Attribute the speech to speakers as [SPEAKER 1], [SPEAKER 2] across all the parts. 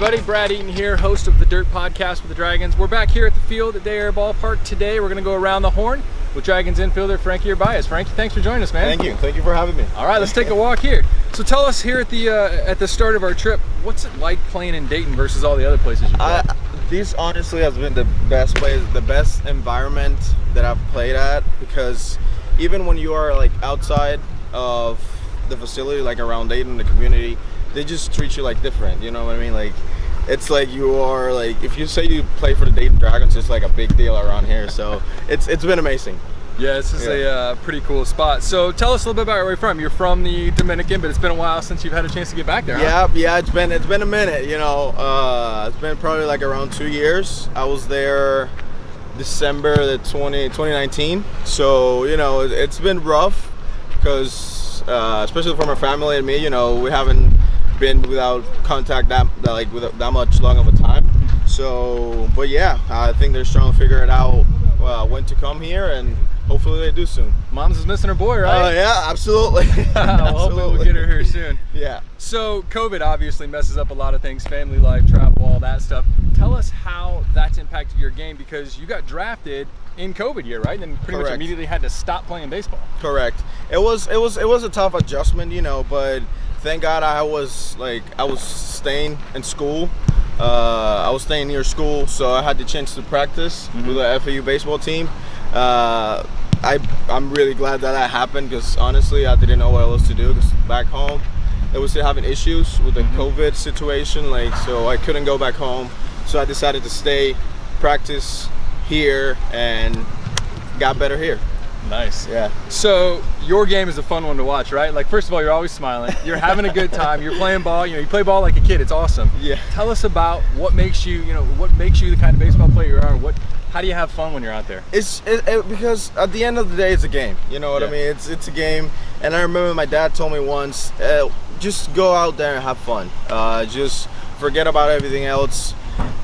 [SPEAKER 1] everybody? Brad Eaton here, host of the Dirt Podcast with the Dragons. We're back here at the field at Day Air Ballpark today. We're going to go around the horn with Dragons infielder Frankie Urbaez. Frankie, thanks for joining us, man.
[SPEAKER 2] Thank you. Thank you for having me.
[SPEAKER 1] All right, let's take a walk here. So tell us here at the uh, at the start of our trip, what's it like playing in Dayton versus all the other places you've played?
[SPEAKER 2] this honestly has been the best place, the best environment that I've played at because even when you are like outside of the facility, like around Dayton, the community, they just treat you like different. You know what I mean? Like it's like you are like if you say you play for the Dayton Dragons, it's like a big deal around here. So it's it's been amazing.
[SPEAKER 1] Yeah, this is
[SPEAKER 2] Yeah.
[SPEAKER 1] a uh, pretty cool spot. So tell us a little bit about where you're from. You're from the Dominican, but it's been a while since you've had a chance to get back there. huh?
[SPEAKER 2] Yeah, yeah, it's been it's been a minute, you know. Uh, it's been probably like around two years. I was there December the 20, 2019. So you know, it, it's been rough because uh, especially for my family and me, you know, we haven't been without contact that, that like with that much long of a time. So, but yeah, I think they're trying to figure it out uh, when to come here, and hopefully they do soon.
[SPEAKER 1] Mom's is missing her boy, right?
[SPEAKER 2] Oh yeah, absolutely.
[SPEAKER 1] well, hopefully we'll get her here soon.
[SPEAKER 2] Yeah.
[SPEAKER 1] So COVID obviously messes up a lot of things, family life, travel, all that stuff. Tell us how that's impacted your game because you got drafted in COVID year, right? And then pretty much immediately had to stop playing baseball.
[SPEAKER 2] Correct. It was it was it was a tough adjustment, you know, but thank God I was like I was staying in school. Uh, I was staying near school, so I had the chance to practice with the FAU baseball team. Uh, I I'm really glad that that happened because honestly I didn't know what else to do. Because back home, they were still having issues with the COVID situation, like so I couldn't go back home. So I decided to stay, practice here, and got better here.
[SPEAKER 1] Nice.
[SPEAKER 2] Yeah.
[SPEAKER 1] So your game is a fun one to watch, right? Like first of all, you're always smiling. You're having a good time. You're playing ball. You know, you play ball like a kid. It's awesome.
[SPEAKER 2] Yeah.
[SPEAKER 1] Tell us about what makes you, you know, what makes you the kind of baseball player you are. What, how do you have fun when you're out there?
[SPEAKER 2] It's it, it- because at the end of the day, it's a game. You know what
[SPEAKER 1] Yeah.
[SPEAKER 2] I mean? It's it's a game, and I remember my dad told me once, uh, just go out there and have fun. Uh, just forget about everything else.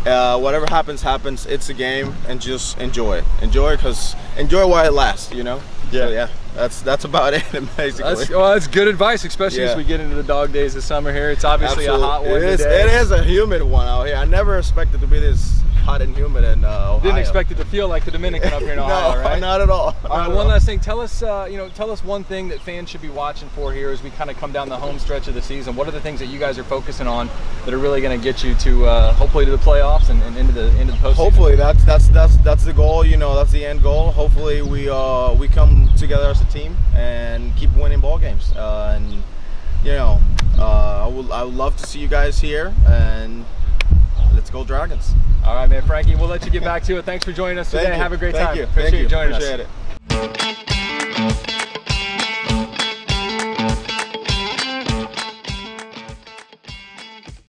[SPEAKER 2] Uh, whatever happens, happens. It's a game, and just enjoy it. Enjoy it, cause enjoy while it lasts. You know?
[SPEAKER 1] Yeah.
[SPEAKER 2] So, yeah. That's that's about it, basically.
[SPEAKER 1] That's, well, that's good advice, especially as we get into the dog days of summer here. It's obviously a hot one
[SPEAKER 2] It is.
[SPEAKER 1] today.
[SPEAKER 2] It is a humid one out here. I never expected to be this hot and humid in uh, Ohio.
[SPEAKER 1] Didn't expect it to feel like the Dominican up here in Ohio,
[SPEAKER 2] no,
[SPEAKER 1] right?
[SPEAKER 2] not at all.
[SPEAKER 1] All
[SPEAKER 2] Not
[SPEAKER 1] right,
[SPEAKER 2] at
[SPEAKER 1] one
[SPEAKER 2] all.
[SPEAKER 1] last thing. Tell us, uh, you know, tell us one thing that fans should be watching for here as we kind of come down the home stretch of the season. What are the things that you guys are focusing on that are really going to get you to uh, hopefully to the playoffs and, and into the into the postseason?
[SPEAKER 2] Hopefully that's that's that's that's the goal. You know, that's the end goal. Hopefully we uh we come together as a team and keep winning ball games. Uh, and you know, uh, I would I would love to see you guys here and let's go Dragons.
[SPEAKER 1] All right, man, Frankie. We'll let you get back to it. Thanks for joining us today. Have a great
[SPEAKER 2] Thank
[SPEAKER 1] time.
[SPEAKER 2] You.
[SPEAKER 1] Appreciate
[SPEAKER 2] Thank
[SPEAKER 1] you joining
[SPEAKER 2] Appreciate
[SPEAKER 1] us.
[SPEAKER 2] it.